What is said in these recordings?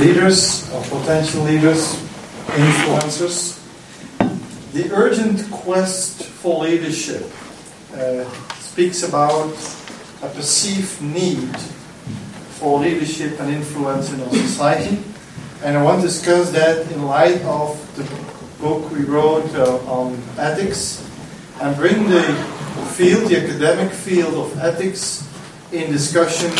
leaders or potential leaders, influencers. The urgent quest for leadership uh, speaks about a perceived need for leadership and influence in our society. And I want to discuss that in light of the book we wrote uh, on ethics and bring the field, the academic field of ethics, in discussion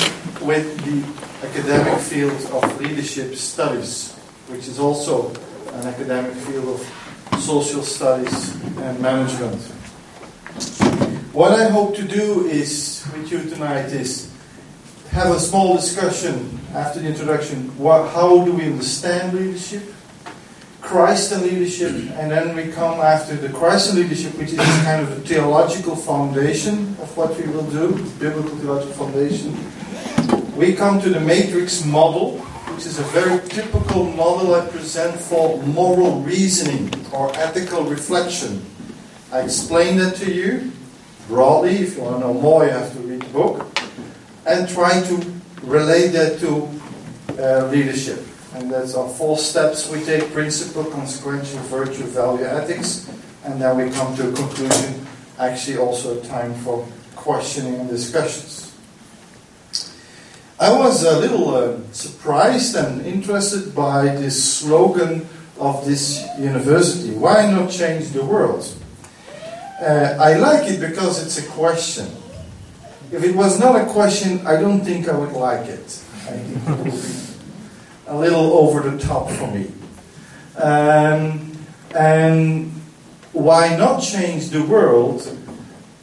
with the academic field of leadership studies, which is also an academic field of social studies and management. What I hope to do is with you tonight is have a small discussion after the introduction. What, how do we understand leadership? Christ and leadership, and then we come after the Christ and leadership, which is kind of the theological foundation of what we will do, biblical theological foundation we come to the matrix model, which is a very typical model I present for moral reasoning or ethical reflection. I explain that to you broadly. If you want to know more, you have to read the book. And try to relate that to uh, leadership. And that's our four steps we take principle, consequential, virtue, value, ethics. And then we come to a conclusion, actually, also time for questioning and discussions. I was a little uh, surprised and interested by this slogan of this university. Why not change the world? Uh, I like it because it's a question. If it was not a question, I don't think I would like it. A little over the top for me. Um, and why not change the world?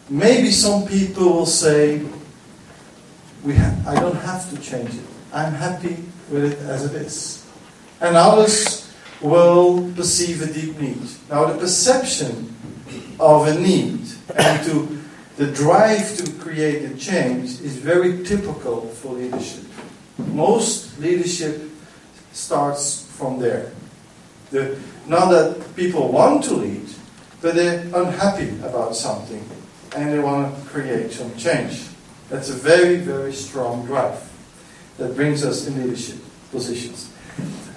Maybe some people will say, we I don't have to change it. I'm happy with it as it is. And others will perceive a deep need. Now, the perception of a need and to the drive to create a change is very typical for leadership. Most leadership starts from there. The, not that people want to lead, but they're unhappy about something and they want to create some change. That's a very, very strong drive that brings us in leadership positions.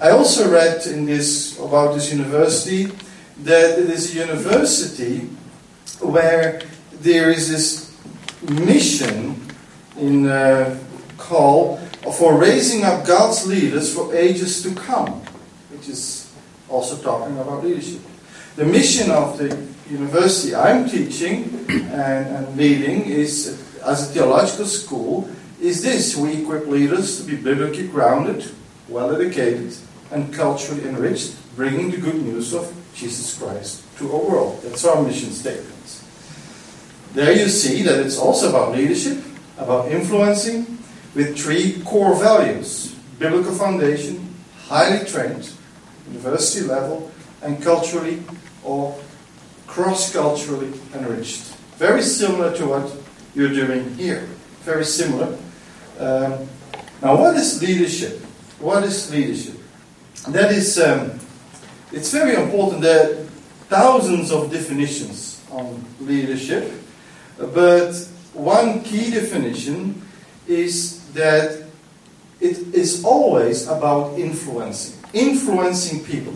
I also read in this about this university that it is a university where there is this mission in uh, call for raising up God's leaders for ages to come, which is also talking about leadership. The mission of the university I'm teaching and, and leading is as a theological school is this we equip leaders to be biblically grounded, well educated, and culturally enriched, bringing the good news of Jesus Christ to our world. That's our mission statement. There you see that it's also about leadership, about influencing, with three core values biblical foundation, highly trained, university level, and culturally or cross culturally enriched. Very similar to what you're doing here. Very similar. Um, now, what is leadership? What is leadership? That is, um, it's very important. There are thousands of definitions on leadership, but one key definition is that it is always about influencing, influencing people.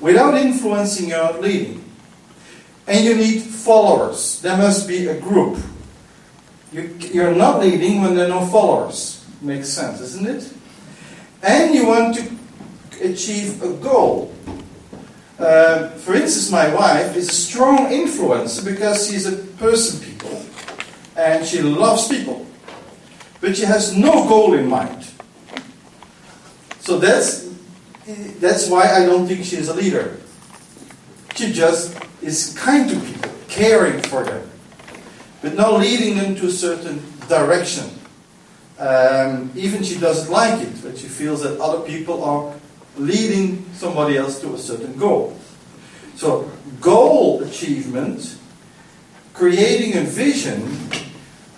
Without influencing, you're not leading. And you need followers. There must be a group. You, are not leading when there are no followers. Makes sense, isn't it? And you want to achieve a goal. Uh, for instance, my wife is a strong influencer because she's a person people and she loves people. But she has no goal in mind. So that's, that's why I don't think she's a leader. She just is kind to people, caring for them but not leading them to a certain direction. Um, even she doesn't like it, but she feels that other people are leading somebody else to a certain goal. So, goal achievement, creating a vision,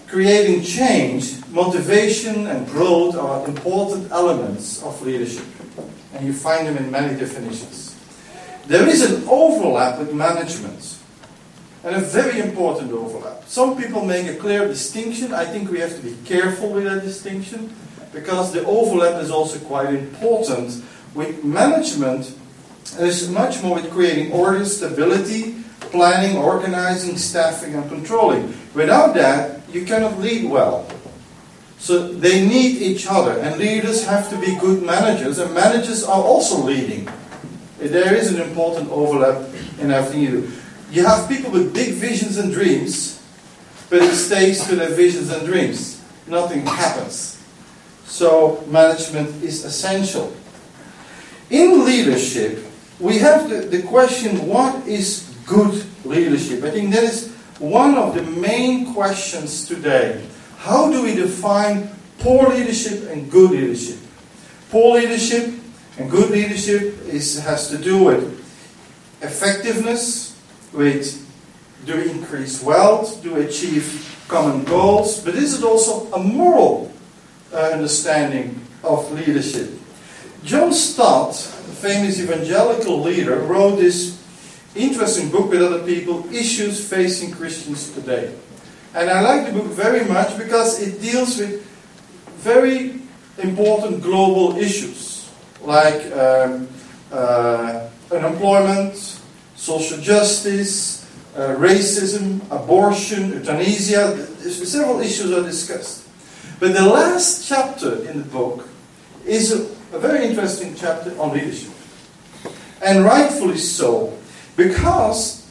creating change, motivation, and growth are important elements of leadership. And you find them in many definitions. There is an overlap with management and a very important overlap. Some people make a clear distinction. I think we have to be careful with that distinction. because the overlap is also quite important. With management, there's much more with creating order, stability, planning, organizing, staffing, and controlling. Without that, you cannot lead well. So they need each other, and leaders have to be good managers, and managers are also leading. There is an important overlap in everything you do. You have people with big visions and dreams, but it stays to their visions and dreams. Nothing happens. So management is essential. In leadership, we have the, the question what is good leadership? I think that is one of the main questions today. How do we define poor leadership and good leadership? Poor leadership and good leadership is, has to do with effectiveness, with do we increase wealth, do we achieve common goals, but is it also a moral uh, understanding of leadership? John Stott, a famous evangelical leader, wrote this interesting book with other people, Issues Facing Christians Today. And I like the book very much because it deals with very important global issues like um, uh, unemployment, social justice, uh, racism, abortion, euthanasia. Several issues are discussed. But the last chapter in the book is a, a very interesting chapter on leadership. And rightfully so, because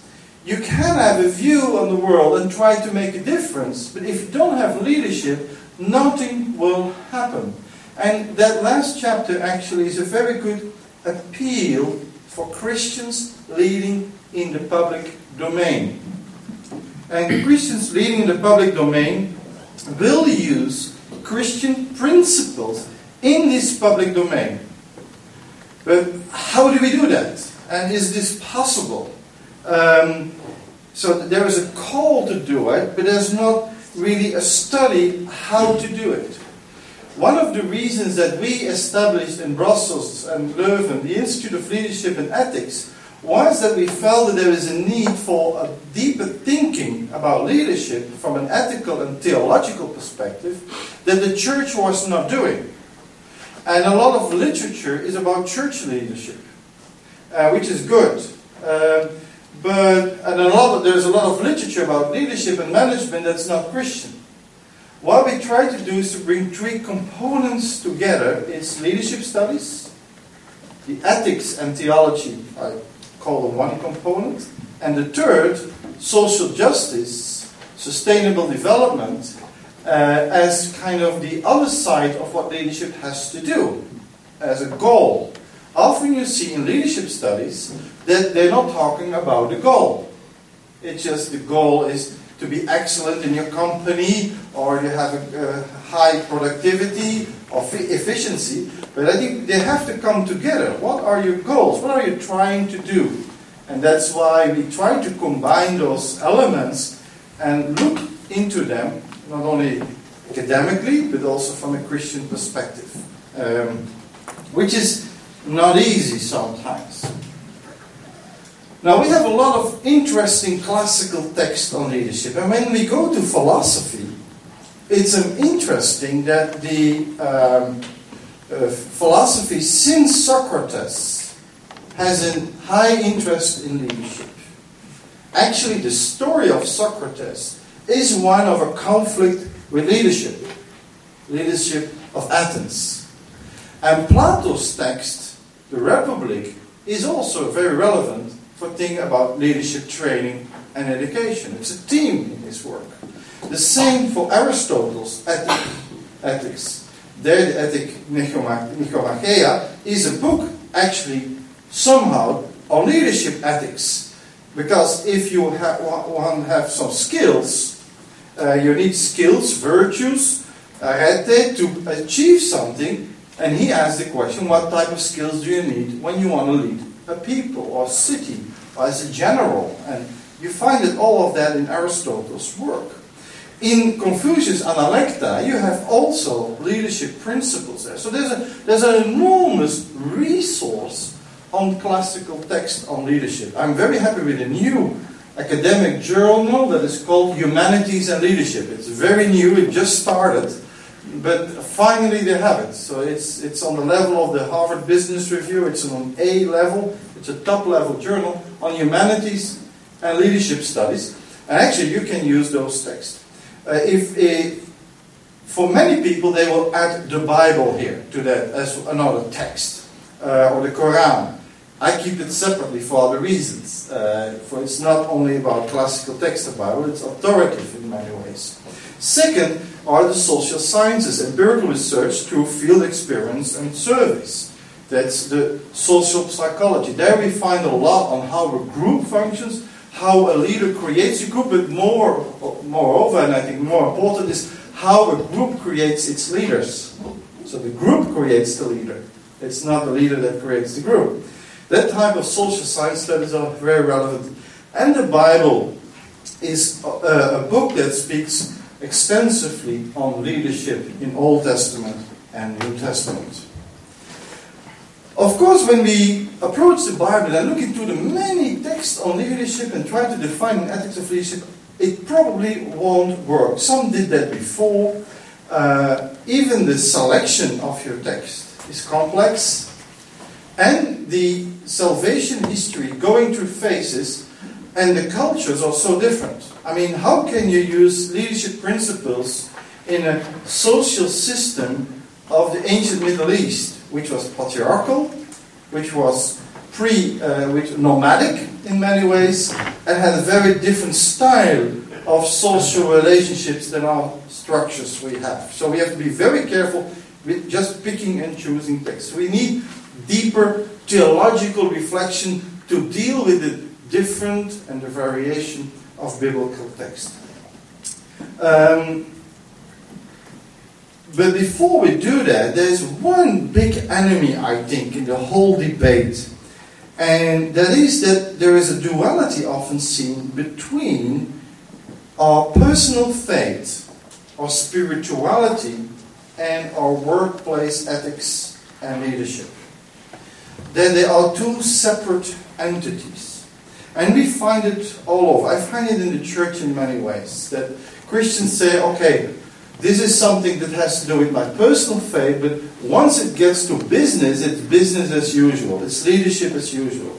you can have a view on the world and try to make a difference, but if you don't have leadership, nothing will happen. And that last chapter actually is a very good appeal for Christians leading in the public domain. And Christians leading in the public domain will use Christian principles in this public domain. But how do we do that? And is this possible? Um, so there is a call to do it, but there's not really a study how to do it. One of the reasons that we established in Brussels and Leuven the Institute of Leadership and Ethics was that we felt that there is a need for a deeper thinking about leadership from an ethical and theological perspective that the church was not doing. And a lot of literature is about church leadership, uh, which is good. Um, but and a lot of, there's a lot of literature about leadership and management that's not Christian. What we try to do is to bring three components together. It's leadership studies, the ethics and theology, I them one component, and the third, social justice, sustainable development, uh, as kind of the other side of what leadership has to do, as a goal. Often you see in leadership studies that they're not talking about the goal. It's just the goal is to be excellent in your company or you have a, a high productivity or efficiency. But I think they have to come together. What are your goals? What are you trying to do? And that's why we try to combine those elements and look into them, not only academically, but also from a Christian perspective. Um, which is not easy sometimes. Now, we have a lot of interesting classical texts on leadership, and when we go to philosophy, it's interesting that the um, uh, philosophy since Socrates has a high interest in leadership. Actually, the story of Socrates is one of a conflict with leadership, leadership of Athens. And Plato's text the Republic is also very relevant for thinking about leadership training and education. It's a theme in his work. The same for Aristotle's ethics. There, the Ethic Nicomacheia is a book actually somehow on leadership ethics. Because if you ha- want to have some skills, uh, you need skills, virtues, uh, to achieve something, and he asked the question, what type of skills do you need when you want to lead a people or a city or as a general? And you find that all of that in Aristotle's work. In Confucius' Analecta, you have also leadership principles there. So there's, a, there's an enormous resource on classical text on leadership. I'm very happy with a new academic journal that is called Humanities and Leadership. It's very new, it just started but finally they have it. So it's, it's on the level of the Harvard Business Review, it's on A level, it's a top level journal on humanities and leadership studies. And actually, you can use those texts. Uh, if uh, for many people, they will add the Bible here to that as another text, uh, or the Quran. I keep it separately for other reasons. Uh, for it's not only about classical text of Bible; it's authoritative in many ways. Second are the social sciences, empirical research through field experience and surveys. That's the social psychology. There we find a lot on how a group functions, how a leader creates a group, but more, moreover, and I think more important, is how a group creates its leaders. So the group creates the leader. It's not the leader that creates the group. That type of social science studies are very relevant. And the Bible is a, a book that speaks extensively on leadership in Old Testament and New Testament. Of course, when we approach the Bible and look into the many texts on leadership and try to define an ethics of leadership, it probably won't work. Some did that before. Uh, even the selection of your text is complex, and the salvation history going through phases and the cultures are so different. I mean, how can you use leadership principles in a social system of the ancient Middle East, which was patriarchal, which was pre, uh, which nomadic in many ways, and had a very different style of social relationships than our structures we have. So we have to be very careful with just picking and choosing texts. We need deeper theological reflection to deal with the different and the variation of biblical text. Um, but before we do that, there's one big enemy, I think, in the whole debate. And that is that there is a duality often seen between our personal faith, our spirituality, and our workplace ethics and leadership. That they are two separate entities. And we find it all over. I find it in the church in many ways. That Christians say, okay, this is something that has to do with my personal faith, but once it gets to business, it's business as usual. It's leadership as usual.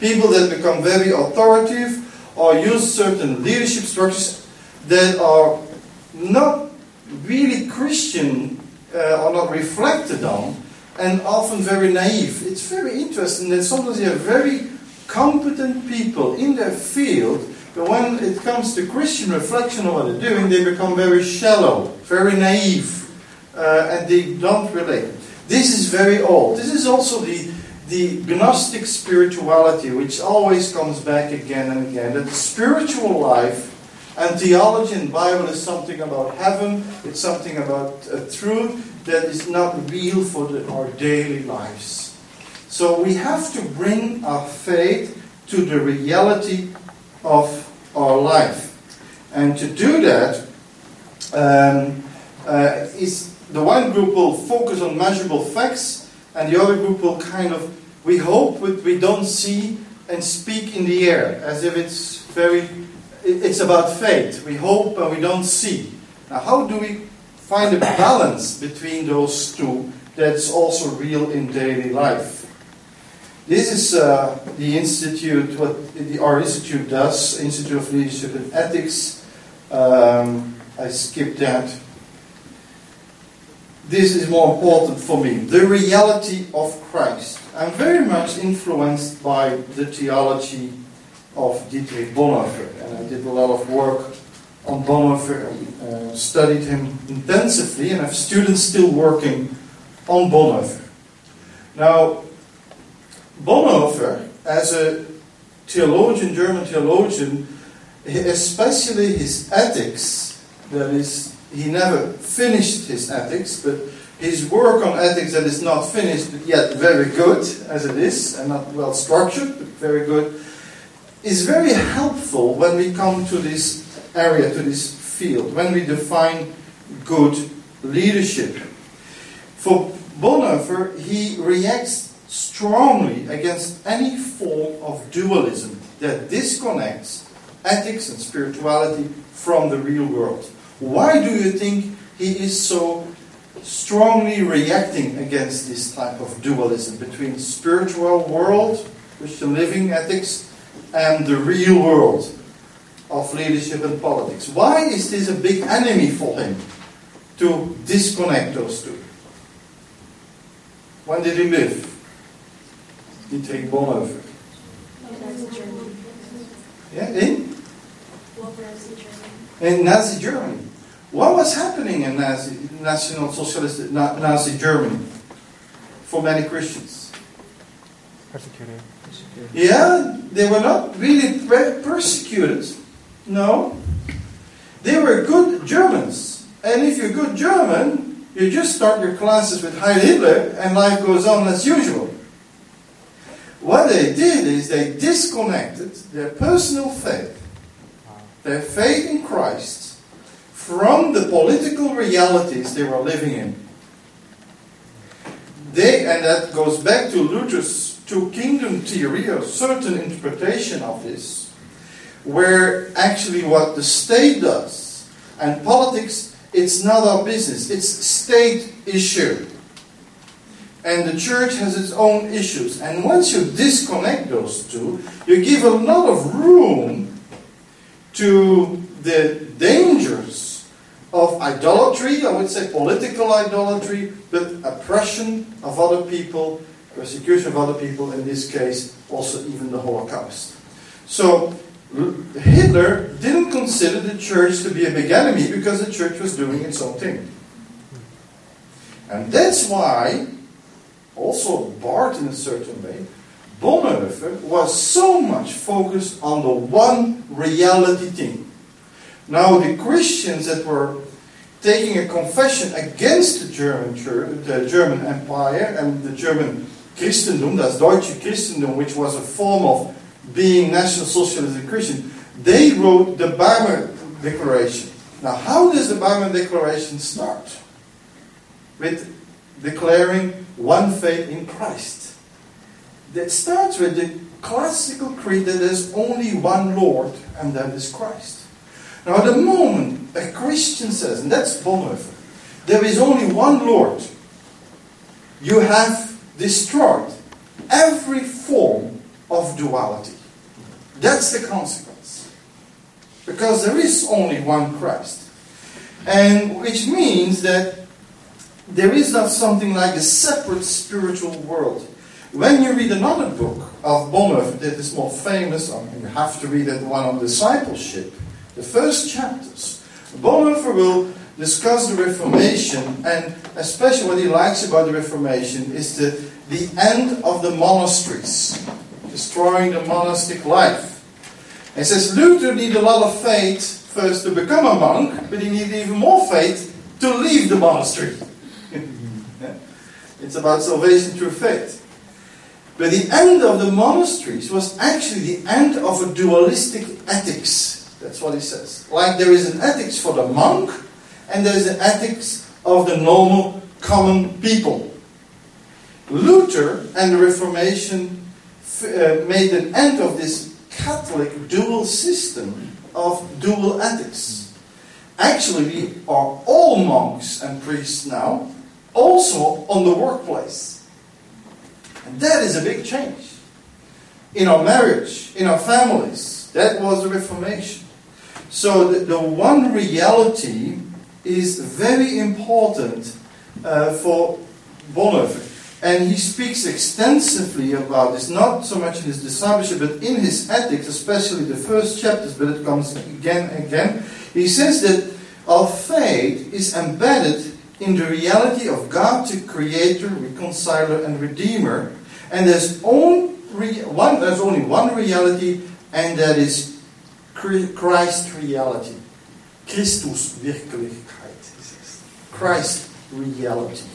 People that become very authoritative or use certain leadership structures that are not really Christian uh, or not reflected on, and often very naive. It's very interesting that sometimes you have very competent people in their field, but when it comes to Christian reflection on what they're doing, they become very shallow, very naive, uh, and they don't relate. This is very old. This is also the, the Gnostic spirituality, which always comes back again and again. That the spiritual life and theology and Bible is something about heaven, it's something about a truth that is not real for the, our daily lives. So we have to bring our faith to the reality of our life. And to do that, um, uh, is the one group will focus on measurable facts, and the other group will kind of, we hope, but we don't see and speak in the air, as if it's very, it's about faith. We hope and we don't see. Now, how do we find a balance between those two that's also real in daily life? This is uh, the institute, what the, our institute does, Institute of Leadership and Ethics. Um, I skipped that. This is more important for me. The reality of Christ. I'm very much influenced by the theology of Dietrich Bonhoeffer, and I did a lot of work on Bonhoeffer, uh, studied him intensively, and I have students still working on Bonhoeffer. Now, Bonhoeffer, as a theologian, German theologian, especially his ethics, that is, he never finished his ethics, but his work on ethics that is not finished, but yet very good as it is, and not well structured, but very good, is very helpful when we come to this area, to this field, when we define good leadership. For Bonhoeffer, he reacts strongly against any form of dualism that disconnects ethics and spirituality from the real world. Why do you think he is so strongly reacting against this type of dualism between spiritual world, Christian living ethics, and the real world of leadership and politics. Why is this a big enemy for him to disconnect those two? When did he live? Dietrich Bonhoeffer. Yeah, eh? in? In Nazi Germany. What was happening in Nazi, National Socialist Nazi Germany for many Christians? Persecuted. Yeah, they were not really persecuted. No. They were good Germans. And if you're a good German, you just start your classes with Heil Hitler and life goes on as usual. What they did is they disconnected their personal faith, their faith in Christ, from the political realities they were living in. They, and that goes back to Luther's two kingdom theory, a certain interpretation of this, where actually what the state does and politics, it's not our business, it's state issue and the church has its own issues. And once you disconnect those two, you give a lot of room to the dangers of idolatry, I would say political idolatry, but oppression of other people, persecution of other people, in this case, also even the Holocaust. So, Hitler didn't consider the church to be a big enemy because the church was doing its own thing. And that's why also Barth in a certain way, Bonhoeffer was so much focused on the one reality thing. Now the Christians that were taking a confession against the German church, the German Empire and the German Christendom, that's Deutsche Christendom, which was a form of being National Socialist and Christian, they wrote the Barmer Declaration. Now, how does the Barmer Declaration start? With declaring one faith in Christ. That starts with the classical creed that there's only one Lord, and that is Christ. Now, at the moment a Christian says, and that's Bonhoeffer, there is only one Lord, you have destroyed every form of duality. That's the consequence. Because there is only one Christ. And which means that there is not something like a separate spiritual world. When you read another book of Bonhoeffer that is more famous, I mean, you have to read that one on discipleship, the first chapters, Bonhoeffer will discuss the Reformation, and especially what he likes about the Reformation is the, the end of the monasteries, destroying the monastic life. And says Luther needed a lot of faith first to become a monk, but he needed even more faith to leave the monastery. It's about salvation through faith. But the end of the monasteries was actually the end of a dualistic ethics. That's what he says. Like there is an ethics for the monk, and there is an ethics of the normal common people. Luther and the Reformation uh, made an end of this Catholic dual system of dual ethics. Actually, we are all monks and priests now, also on the workplace. And that is a big change. In our marriage, in our families, that was the Reformation. So the, the one reality is very important uh, for Bonhoeffer. And he speaks extensively about this, not so much in his discipleship, but in his ethics, especially the first chapters, but it comes again and again. He says that our faith is embedded in the reality of God, the Creator, Reconciler, and Redeemer. And there's, only one, there's only one reality, and that is Christ reality. Christus Wirklichkeit. Christ reality.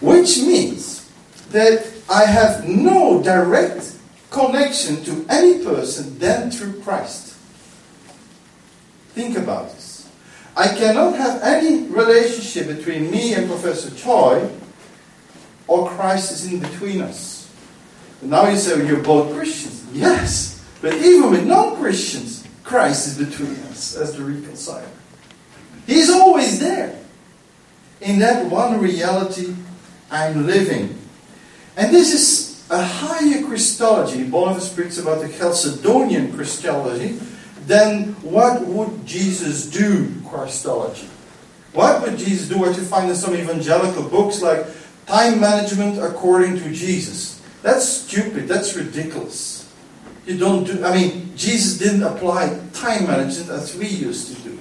Which means that I have no direct connection to any person than through Christ. Think about it. I cannot have any relationship between me and Professor Choi or Christ is in between us. And now you say well, you're both Christians. Yes, but even with non Christians, Christ is between us as the reconciler. He's always there. In that one reality, I'm living. And this is a higher Christology. Bonhoeffer speaks about the Chalcedonian Christology. Then what would Jesus do Christology? What would Jesus do? What you find in some evangelical books like Time Management According to Jesus. That's stupid. That's ridiculous. You don't do, I mean, Jesus didn't apply time management as we used to do.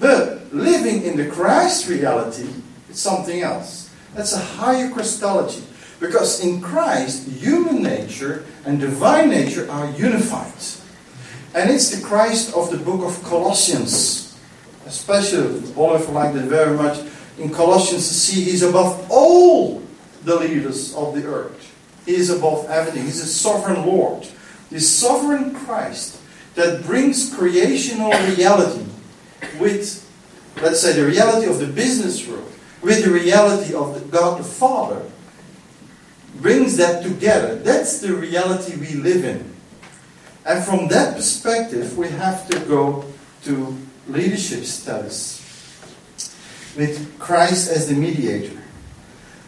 But living in the Christ reality is something else. That's a higher Christology. Because in Christ, human nature and divine nature are unified. And it's the Christ of the book of Colossians. Especially, Oliver liked it very much. In Colossians, to see he's above all the leaders of the earth. He is above everything. He's a sovereign Lord. The sovereign Christ that brings creational reality with, let's say, the reality of the business world, with the reality of the God the Father, brings that together. That's the reality we live in. And from that perspective, we have to go to leadership studies with Christ as the mediator.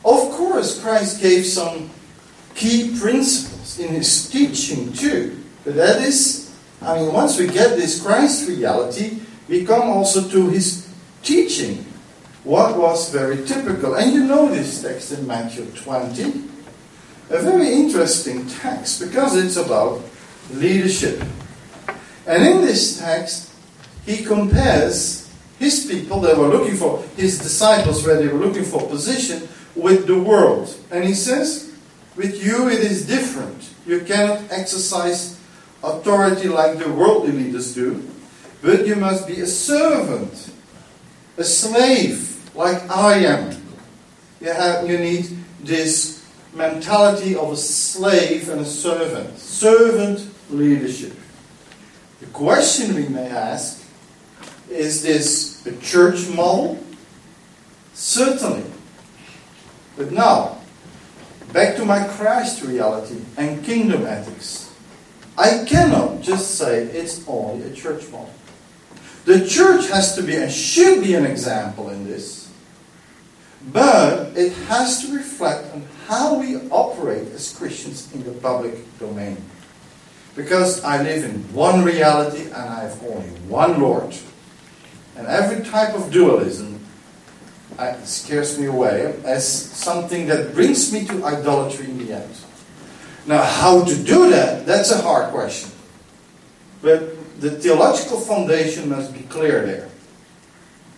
Of course, Christ gave some key principles in his teaching too. But that is, I mean, once we get this Christ reality, we come also to his teaching. What was very typical. And you know this text in Matthew 20. A very interesting text because it's about leadership. And in this text, he compares his people that were looking for, his disciples where they were looking for position, with the world. And he says, with you it is different. You cannot exercise authority like the worldly leaders do, but you must be a servant, a slave, like I am. You, have, you need this mentality of a slave and a servant. Servant leadership. The question we may ask is this a church model? Certainly. But now, back to my Christ reality and kingdom ethics. I cannot just say it's only a church model. The church has to be and should be an example in this, but it has to reflect on how we operate as Christians in the public domain. Because I live in one reality and I have only one Lord. And every type of dualism scares me away as something that brings me to idolatry in the end. Now, how to do that, that's a hard question. But the theological foundation must be clear there.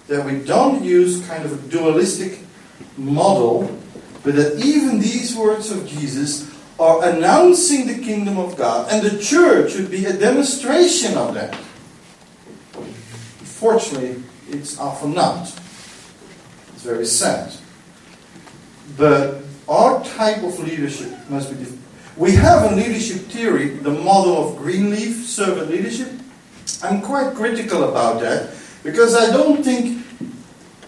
That we don't use kind of a dualistic model, but that even these words of Jesus are announcing the kingdom of God, and the church should be a demonstration of that. Fortunately, it's often not. It's very sad. But our type of leadership must be different. We have a leadership theory, the model of Greenleaf, servant leadership. I'm quite critical about that because I don't think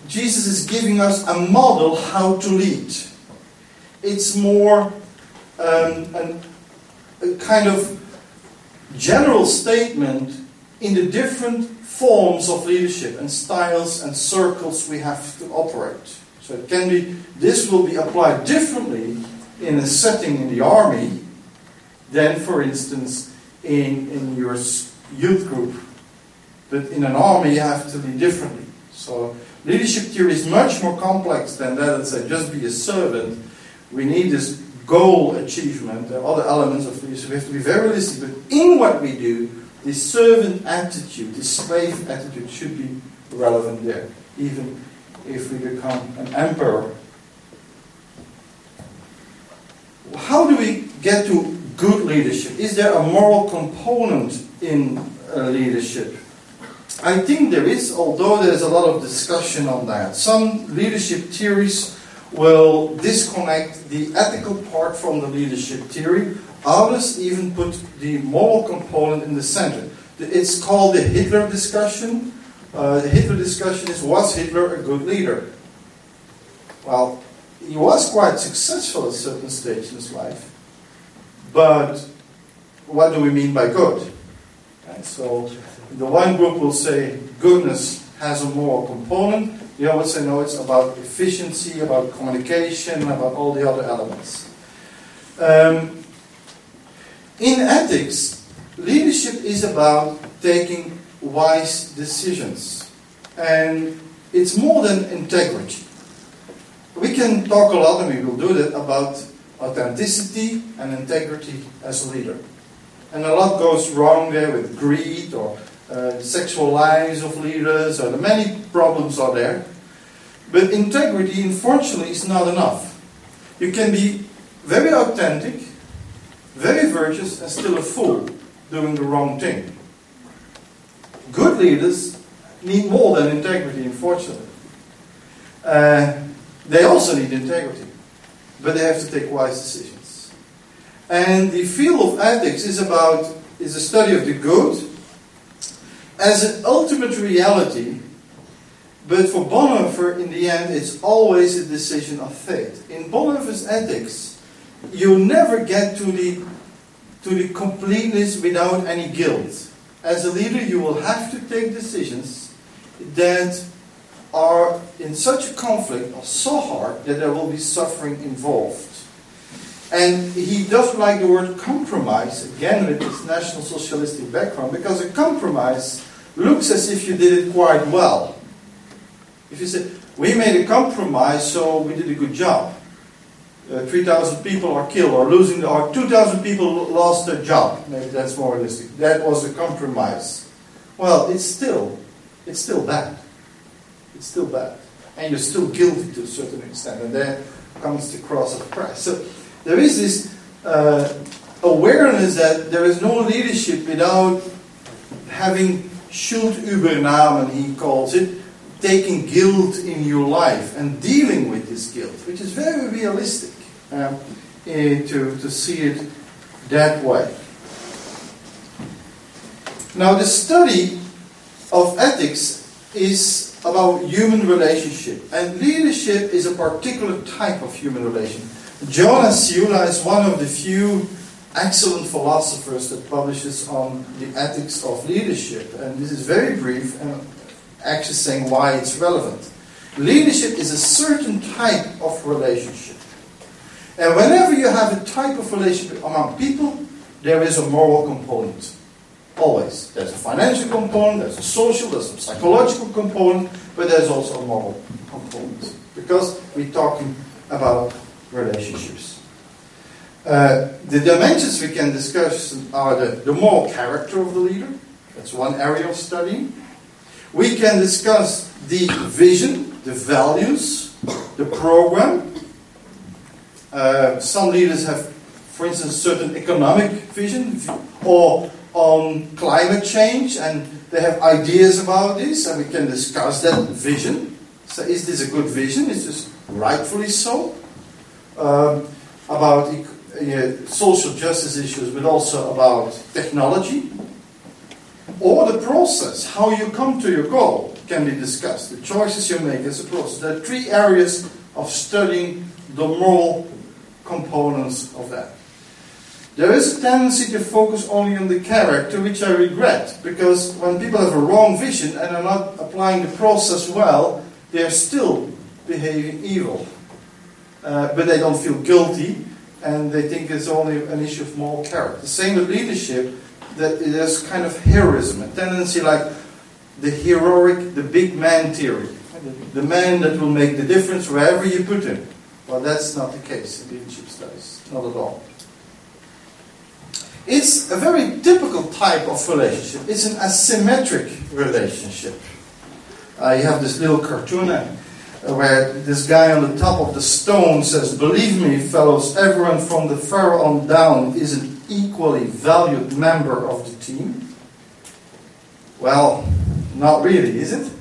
Jesus is giving us a model how to lead. It's more um, an, a kind of general statement in the different forms of leadership and styles and circles we have to operate. So it can be, this will be applied differently in a setting in the army than, for instance, in, in your youth group. But in an army, you have to be differently. So leadership theory is much more complex than that. It's say just be a servant. We need this goal achievement. There are other elements of leadership. We have to be very realistic. But in what we do, this servant attitude, this slave attitude should be relevant there, even if we become an emperor. How do we get to good leadership? Is there a moral component in uh, leadership? I think there is, although there's a lot of discussion on that. Some leadership theories will disconnect the ethical part from the leadership theory. Others even put the moral component in the center. It's called the Hitler discussion. Uh, the Hitler discussion is was Hitler a good leader? Well, he was quite successful at certain stage in his life. But what do we mean by good? So the one group will say goodness has a moral component, You I know? It's about efficiency, about communication, about all the other elements. Um, in ethics, leadership is about taking wise decisions. And it's more than integrity. We can talk a lot, and we will do that, about authenticity and integrity as a leader. And a lot goes wrong there with greed or uh, sexual lives of leaders, or the many problems are there. But integrity, unfortunately, is not enough. You can be very authentic, very virtuous, and still a fool doing the wrong thing. Good leaders need more than integrity, unfortunately. Uh, they also need integrity, but they have to take wise decisions. And the field of ethics is about is a study of the good as an ultimate reality. But for Bonhoeffer, in the end, it's always a decision of faith. In Bonhoeffer's ethics, you never get to the to the completeness without any guilt. As a leader, you will have to take decisions that are in such a conflict, are so hard that there will be suffering involved. And he doesn't like the word compromise, again with his National Socialistic background, because a compromise looks as if you did it quite well. If you say, we made a compromise, so we did a good job. Uh, 3,000 people are killed, or losing, or 2,000 people lost their job. Maybe that's more realistic. That was a compromise. Well, it's still, it's still bad. It's still bad, and you're still guilty to a certain extent. And there comes the cross of Christ. So there is this uh, awareness that there is no leadership without having Schuldübernahmen, he calls it, taking guilt in your life and dealing with this guilt, which is very realistic um, to, to see it that way. Now, the study of ethics is about human relationship, and leadership is a particular type of human relation. Joanne Ciulla is one of the few excellent philosophers that publishes on the ethics of leadership, and this is very brief and saying why it's relevant. Leadership is a certain type of relationship. And whenever you have a type of relationship among people, there is a moral component. Always. There's a financial component, there's a social, there's a psychological component, but there's also a moral component. Because we're talking about relationships. Uh, the dimensions we can discuss are the, the moral character of the leader. That's one area of study. We can discuss the vision, the values, the program. Uh, some leaders have, for instance, certain economic vision or on climate change, and they have ideas about this, and we can discuss that vision. So, is this a good vision? Is this rightfully so? Um, about uh, social justice issues, but also about technology. Or the process, how you come to your goal, can be discussed. The choices you make as a process. There are three areas of studying the moral components of that. There is a tendency to focus only on the character, which I regret, because when people have a wrong vision and are not applying the process well, they are still behaving evil. Uh, but they don't feel guilty, and they think it's only an issue of moral character. The same with leadership, that there's kind of heroism, a tendency like the heroic, the big man theory, the man that will make the difference wherever you put him. Well, that's not the case in leadership studies, not at all. It's a very typical type of relationship. It's an asymmetric relationship. Uh, you have this little cartoon uh, where this guy on the top of the stone says, Believe me, fellows, everyone from the pharaoh on down is an equally valued member of the team. Well, not really, is it?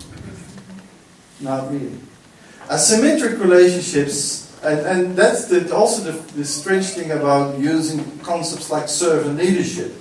Not really. Asymmetric relationships and, and that's the, also the, the strange thing about using concepts like servant leadership.